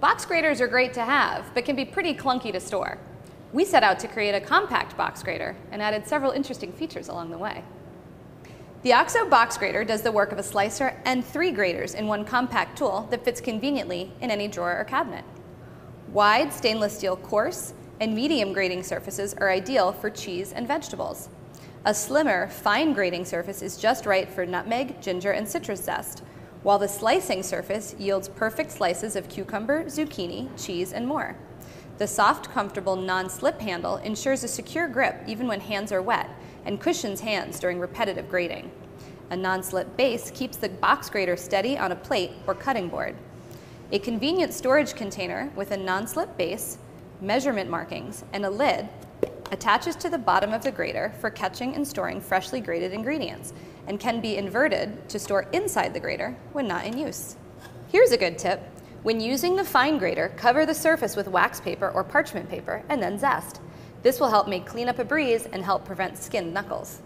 Box graters are great to have, but can be pretty clunky to store. We set out to create a compact box grater and added several interesting features along the way. The OXO box grater does the work of a slicer and three graters in one compact tool that fits conveniently in any drawer or cabinet. Wide stainless steel coarse and medium grating surfaces are ideal for cheese and vegetables. A slimmer, fine grating surface is just right for nutmeg, ginger, and citrus zest, while the slicing surface yields perfect slices of cucumber, zucchini, cheese, and more. The soft, comfortable, non-slip handle ensures a secure grip even when hands are wet and cushions hands during repetitive grating. A non-slip base keeps the box grater steady on a plate or cutting board. A convenient storage container with a non-slip base, measurement markings, and a lid attaches to the bottom of the grater for catching and storing freshly grated ingredients and can be inverted to store inside the grater when not in use. Here's a good tip. When using the fine grater, cover the surface with wax paper or parchment paper and then zest. This will help make cleanup a breeze and help prevent skinned knuckles.